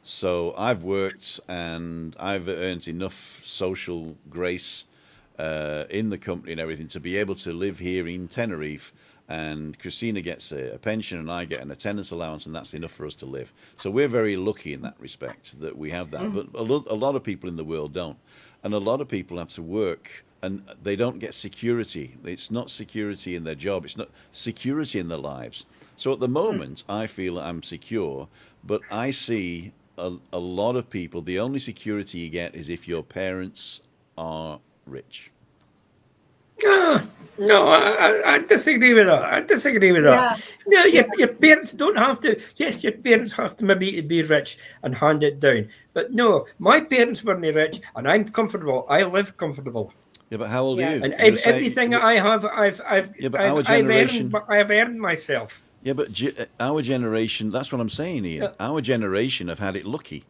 So I've worked and I've earned enough social grace uh, in the company and everything to be able to live here in Tenerife. And Christina gets a, a, pension, and I get an attendance allowance, and that's enough for us to live. So we're very lucky in that respect that we have that. Mm. But a, lo- a lot of people in the world don't, and a lot of people have to work, and they don't get security. It's not security in their job. It's not security in their lives. So at the mm. moment, I feel I'm secure, but I see a, a lot of people. The only security you get is if your parents are rich. Ah, No, I, I, I disagree with that. I disagree with that. No, your, your parents don't have to. Yes, your parents have to maybe to be rich and hand it down. But no, my parents weren't rich, and I'm comfortable. I live comfortable, Yeah, but how old Yeah. are you? and You're ev- saying- everything I have, I've, I've, Yeah, but I've, our I've generation- earned, I've earned myself. Yeah, but ge- uh, our generation, that's what I'm saying, Ian. Yeah. Our generation have had it lucky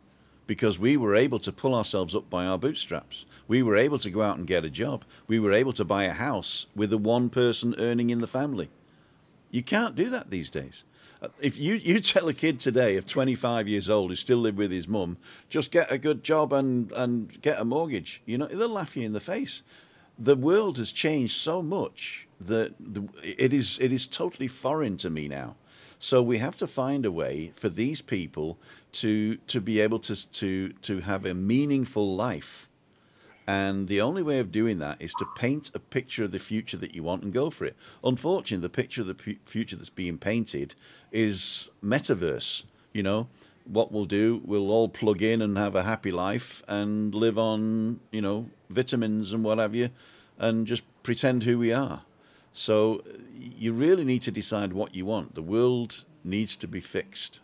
because we were able to pull ourselves up by our bootstraps. We were able to go out and get a job. We were able to buy a house with the one person earning in the family. You can't do that these days. Uh, If you, you tell a kid today of 25 years old who still live with his mum, just get a good job and, and get a mortgage, you know, they'll laugh you in the face. The world has changed so much that the, it is it is totally foreign to me now. So we have to find a way for these people to to be able to to to have a meaningful life. And the only way of doing that is to paint a picture of the future that you want and go for it. Unfortunately, the picture of the future that's being painted is metaverse. You know, what we'll do, we'll all plug in and have a happy life and live on, you know, vitamins and what have you, and just pretend who we are. So you really need to decide what you want. The world needs to be fixed.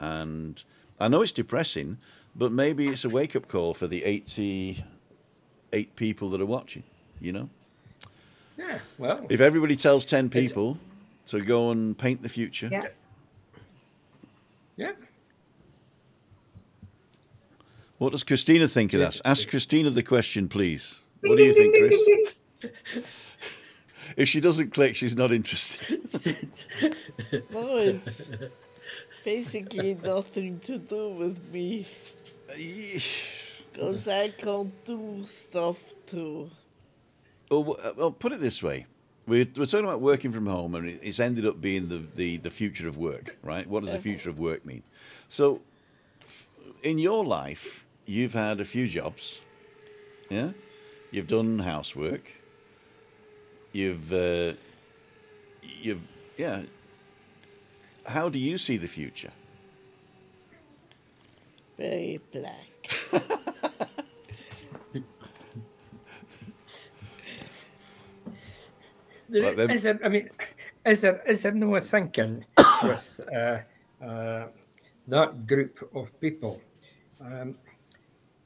And I know it's depressing, but maybe it's a wake up call for the 88 people that are watching, you know? Yeah, well, If everybody tells 10 people to go and paint the future, Yeah. yeah. what does Christina think of that? Ask Christina the question, please. What do you think, Chris? If she doesn't click, she's not interested. No, it's basically nothing to do with me. Because I can't do stuff too. Well, uh, well, put it this way: we're, we're talking about working from home, and it's ended up being the, the, the future of work, right? What does the future of work mean? So, in your life, you've had a few jobs, yeah. You've done housework. You've uh, you've yeah. How do you see the future? Very black. There- then- Is there, I mean, is there is there no thinking with uh, uh, that group of people? Um,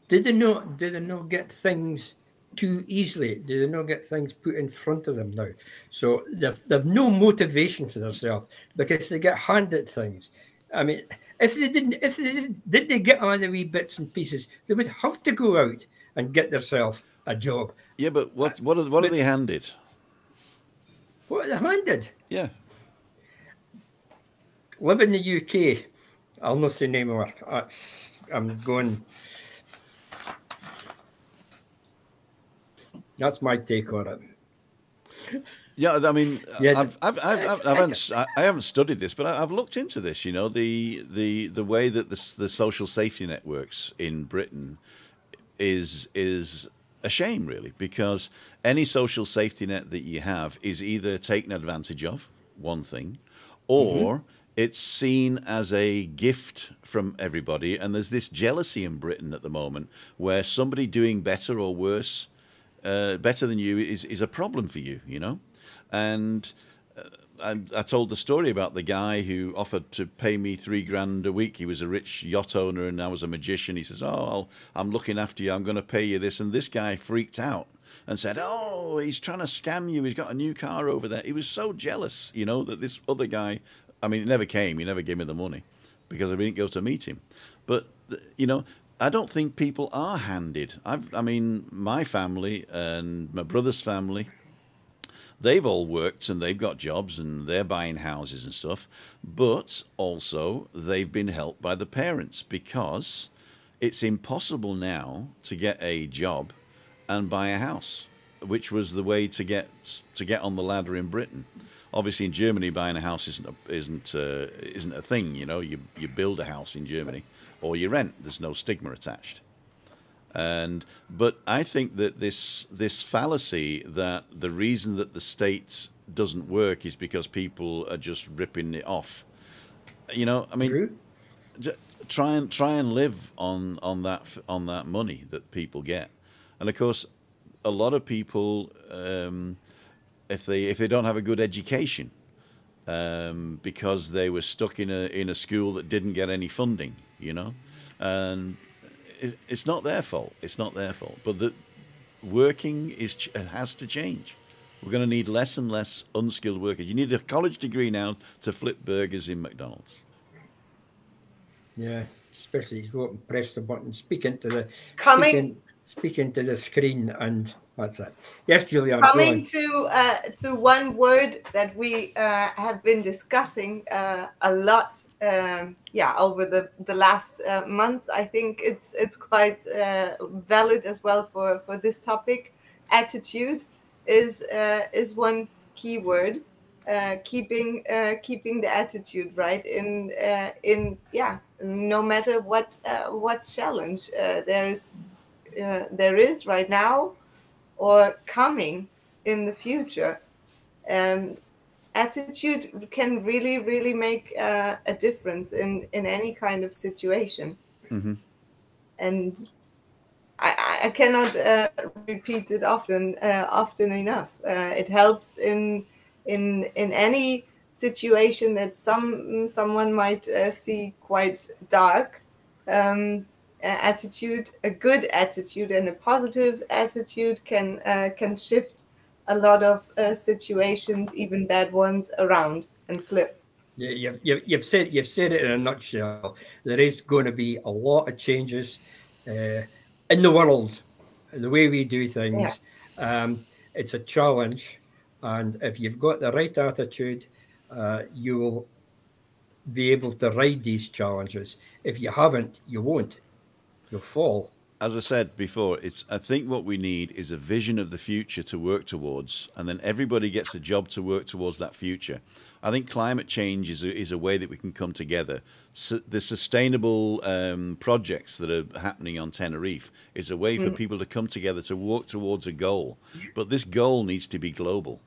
do they not do they not get things too easily? Do they not get things put in front of them now? So they've they've no motivation to themselves because they get handed things. I mean, if they didn't, if they did, did they get all the wee bits and pieces, they would have to go out and get themselves a job. Yeah, but what what are, what are they handed? What are they handed? Yeah, live in the UK. I'll not say name of it. That's I'm going. That's my take on it. Yeah, I mean, I've, I've, I've, I've, I, haven't, I haven't studied this, but I've looked into this. You know, the the the way that the the social safety networks in Britain is is a shame, really, because any social safety net that you have is either taken advantage of, one thing, mm-hmm. or it's seen as a gift from everybody. And there's this jealousy in Britain at the moment where somebody doing better or worse, uh, better than you, is, is a problem for you, you know? And uh, I, I told the story about the guy who offered to pay me three grand a week. He was a rich yacht owner and I was a magician. He says, Oh, I'll, I'm looking after you. I'm going to pay you this. And this guy freaked out and said, Oh, he's trying to scam you. He's got a new car over there. He was so jealous, you know, that this other guy, I mean, he never came. He never gave me the money because I didn't go to meet him. But, you know, I don't think people are handed. I've, I mean, my family and my brother's family, they've all worked and they've got jobs and they're buying houses and stuff, but also they've been helped by the parents because it's impossible now to get a job and buy a house, which was the way to get to get on the ladder in Britain. Obviously, in Germany, buying a house isn't a, isn't uh, isn't a thing. You know, you you build a house in Germany or you rent. There's no stigma attached. And but I think that this this fallacy that the reason that the state doesn't work is because people are just ripping it off. You know, I mean, try and try and live on on that on that money that people get, and of course, a lot of people um, if they if they don't have a good education um, because they were stuck in a in a school that didn't get any funding, you know, and it, it's not their fault. It's not their fault. But the working is has to change. We're going to need less and less unskilled workers. You need a college degree now to flip burgers in McDonald's. Yeah, especially you go up and press the button, speak into the Coming- speaking, speaking to the screen, and that's it. Yes, Julian. Coming to uh, to one word that we uh, have been discussing uh, a lot, um, yeah, over the the last uh, months. I think it's it's quite uh, valid as well for for this topic. Attitude is uh, is one key word. Uh, keeping uh, keeping the attitude right in uh, in yeah no matter what uh, what challenge uh, there is uh, there is right now or coming in the future. Um, attitude can really, really make uh, a difference in, in any kind of situation. Mhm. And I, I- cannot uh, repeat it often, uh, often enough. Uh, it helps in in in any situation that some someone might uh, see quite dark. Um, attitude, a good attitude and a positive attitude can uh, can shift a lot of uh, situations, even bad ones, around and flip. Yeah, you've, you've, you've said you've said it in a nutshell. There is going to be a lot of changes uh, in the world, the way we do things. Um, it's a challenge, and if you've got the right attitude, uh, you will be able to ride these challenges. If you haven't, you won't. You'll fall. as I said before, it's I think what we need is a vision of the future to work towards, and then everybody gets a job to work towards that future. I think climate change is a, is a way that we can come together. So the sustainable um, projects that are happening on Tenerife is a way for people to come together to work towards a goal. But this goal needs to be global.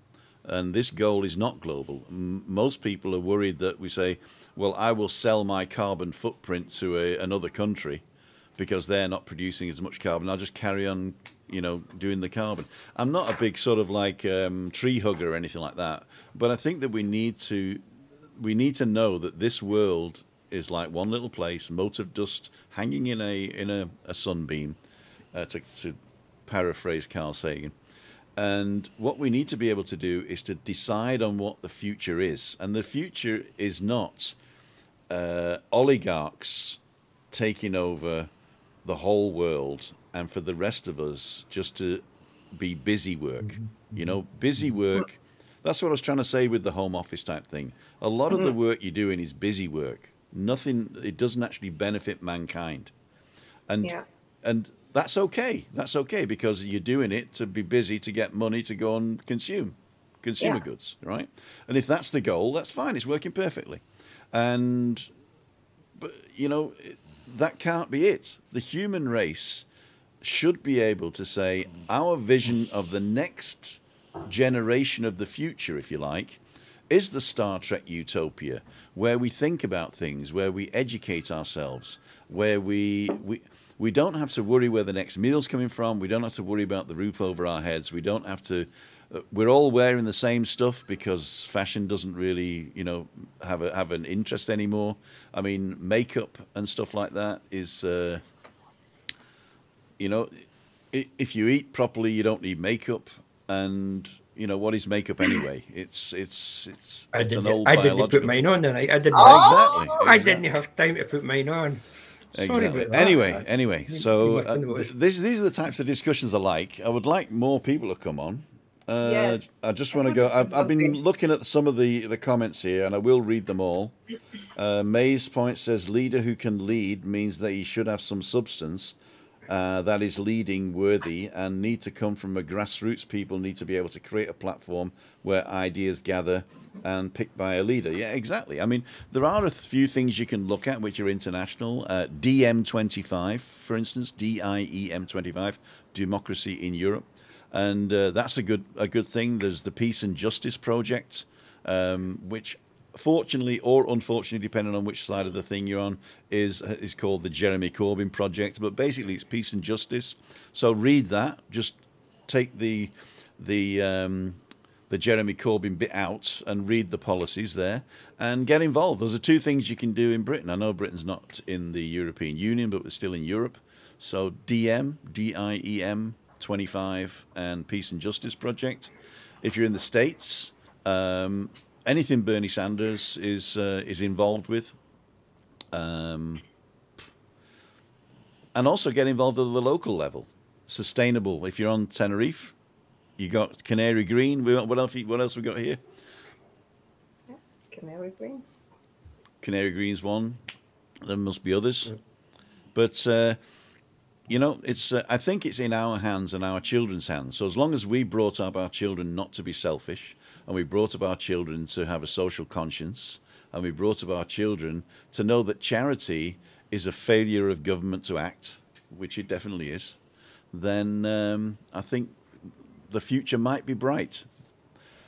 And this goal is not global. M- most people are worried that we say, well, I will sell my carbon footprint to a, another country because they're not producing as much carbon. I'll just carry on, you know, doing the carbon. I'm not a big sort of like um, tree hugger or anything like that, but I think that we need to we need to know that this world is like one little place, mote of dust hanging in a in a, a sunbeam, uh, to, to paraphrase Carl Sagan. And what we need to be able to do is to decide on what the future is, and the future is not uh, oligarchs taking over the whole world and for the rest of us just to be busy work. Mm-hmm. You know, mm-hmm. busy work. That's what I was trying to say with the home office type thing. A lot of the mm-hmm. work you're doing is busy work. Nothing, it doesn't actually benefit mankind. And, Yeah. and that's okay. That's okay because you're doing it to be busy to get money to go and consume consumer Yeah. goods, right? And if that's the goal, that's fine. It's working perfectly. And but you know it- that can't be it. The human race should be able to say our vision of the next generation of the future, if you like, is the Star Trek utopia where we think about things, where we educate ourselves, where we we we don't have to worry where the next meal's coming from. We don't have to worry about the roof over our heads. We don't have to. We're all wearing the same stuff because fashion doesn't really, you know, have a, have an interest anymore. I mean, makeup and stuff like that is, uh, you know, if you eat properly, you don't need makeup. And you know, what is makeup anyway? It's it's it's I it's an didn't. old I didn't put mine on tonight. I didn't. Oh! Exactly. I exactly. didn't have time to put mine on. Sorry Exactly. Anyway, That's- anyway, so uh, have th- noticed. this, these are the types of discussions I like. I would like more people to come on. Uh, Yes. I just want to go. I've, I've been looking at some of the, the comments here, and I will read them all. Uh, May's point says, "Leader who can lead means that he should have some substance uh, that is leading worthy, and need to come from a grassroots. People need to be able to create a platform where ideas gather." And picked by a leader. Yeah, exactly. I mean, there are a few things you can look at which are international. Uh, DiEM25, for instance, D I E M 25, Democracy in Europe and uh, that's a good a good thing. There's the Peace and Justice Project, um, which, fortunately or unfortunately, depending on which side of the thing you're on, is is called the Jeremy Corbyn Project. But basically, it's peace and justice. So read that. Just take the the um, the Jeremy Corbyn bit out and read the policies there and get involved. Those are two things you can do in Britain. I know Britain's not in the European Union, but we're still in Europe. So DiEM, D I E M 25, and Peace and Justice Project. If you're in the States, um, anything Bernie Sanders is uh, is involved with. Um, and also get involved at the local level. Sustainable. If you're on Tenerife, you got Canary Green. We- What else? What else we got here? Canary Green. Canary Green's one. There must be others, but uh, you know, it's. Uh, I think it's in our hands and our children's hands. So as long as we brought up our children not to be selfish, and we brought up our children to have a social conscience, and we brought up our children to know that charity is a failure of government to act, which it definitely is, then um, I think the future might be bright.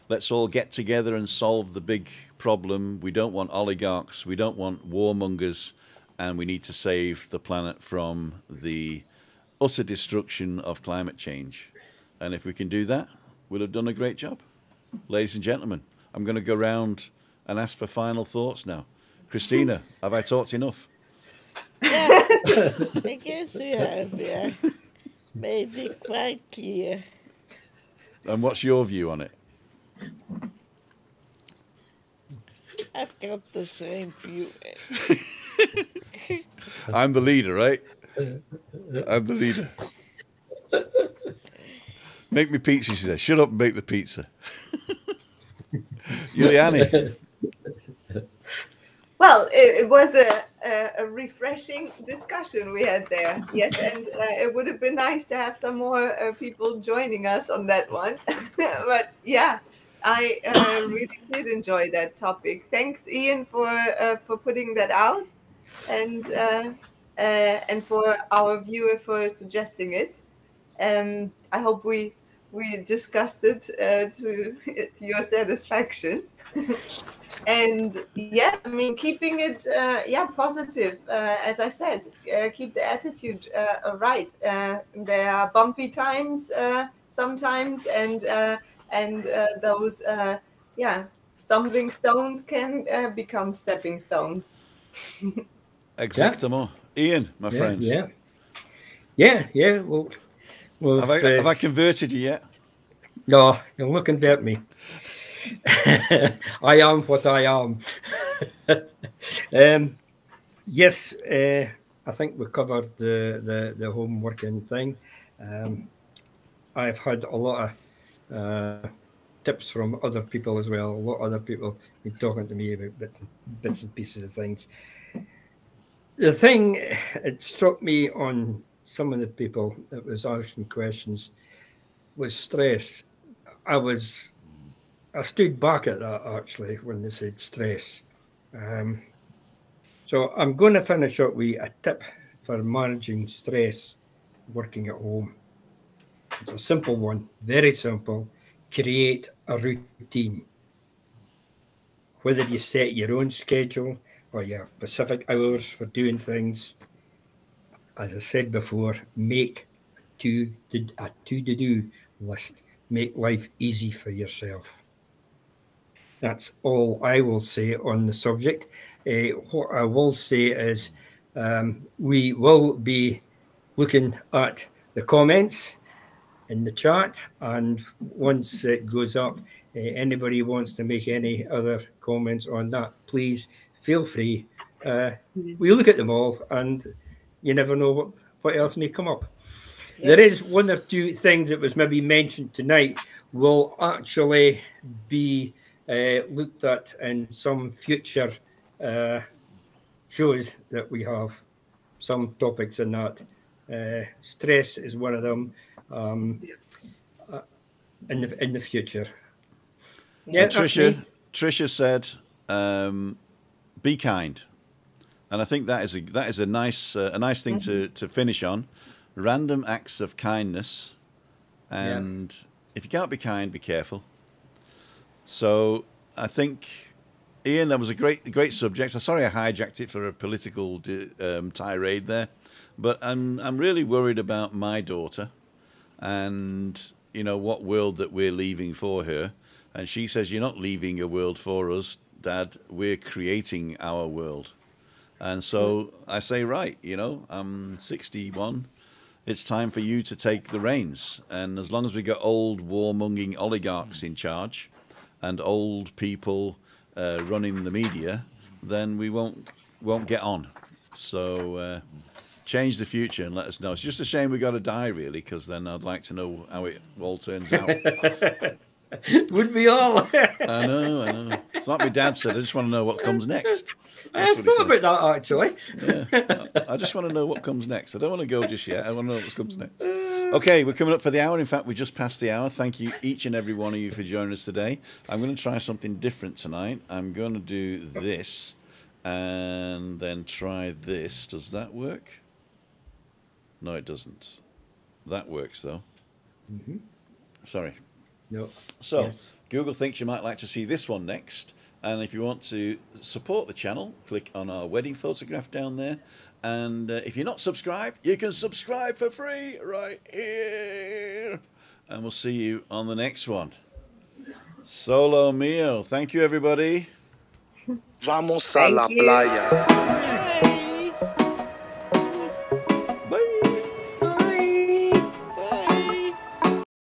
Let's all get together and solve the big problem. We don't want oligarchs, we don't want warmongers, and we need to save the planet from the utter destruction of climate change. And if we can do that, we'll have done a great job. Ladies and gentlemen, I'm going to go round and ask for final thoughts now. Christina, have I talked enough? I guess you have, yeah. Made it quite clear. And what's your view on it? I've got the same view. I'm the leader, right? I'm the leader. Make me pizza, she said. Shut up and make the pizza. Juliane, Well, it, it was a, a, a refreshing discussion we had there. Yes, and uh, it would have been nice to have some more uh, people joining us on that one. but yeah, I uh, really did enjoy that topic. Thanks, Ian, for uh, for putting that out, and uh, uh, and for our viewer for suggesting it. Um, I hope we we discussed it uh, to, to your satisfaction. and yeah i mean keeping it uh, yeah positive as i said keep the attitude right there are bumpy times sometimes and and uh, those uh, yeah stumbling stones can uh, become stepping stones exactement. Ian, my yeah, friends. yeah, yeah, yeah. Well, well, Have I, uh, have I converted you yet? No, you'll not convert me. I am what I am. um, yes, uh, I think we covered the, the, the home working thing. Um, I've had a lot of uh, tips from other people as well. A lot of other people been talking to me about bits and, bits and pieces of things. The thing it struck me on some of the people that was asking questions was stress. I was I stood back at that actually when they said stress. Um, so I'm going to finish up with a tip for managing stress working at home. It's a simple one, very simple. Create a routine. Whether you set your own schedule or you have specific hours for doing things, as I said before, make to a to do list. Make life easy for yourself. That's all I will say on the subject. Uh, what I will say is um, we will be looking at the comments in the chat, and once it goes up, uh, anybody wants to make any other comments on that, please feel free. Uh, we look at them all, and you never know what, what else may come up. There is one or two things that was maybe mentioned tonight will actually be uh, looked at in some future uh, shows that we have. Some topics in that. Uh, stress is one of them. Um, uh, in the in the future. Yeah, And Trisha. Trisha said, um, "Be kind," and I think that is a that is a nice uh, a nice thing to to finish on. Random acts of kindness, and if you can't be kind, be careful. So I think, Ian, that was a great great subject. I'm sorry I hijacked it for a political um, tirade there, but I'm I'm really worried about my daughter, and you know what world that we're leaving for her. And she says, You're not leaving a world for us, Dad. We're creating our world. And so I say, Right, you know, I'm 61. It's time for you to take the reins. And as long as we got old, warmongering oligarchs in charge and old people uh, running the media, then we won't won't get on. So uh, change the future and let us know. It's just a shame we got to die, really, because then I'd like to know how it all turns out. Wouldn't we all? I know, I know. It's like my dad said. I just want to know what comes next. I That's he thought about that actually. Yeah. I just want to know what comes next. I don't want to go just yet. I want to know what comes next. Okay, we're coming up for the hour. In fact, we just passed the hour. Thank you, each and every one of you, for joining us today. I'm going to try something different tonight. I'm going to do this and then try this. Does that work? No, it doesn't. That works, though. Sorry. No. So, Yes. Google thinks you might like to see this one next. And if you want to support the channel, click on our wedding photograph down there. And uh, if you're not subscribed, you can subscribe for free right here. And we'll see you on the next one. Solo mio. Thank you, everybody. Vamos a la Thank you. playa.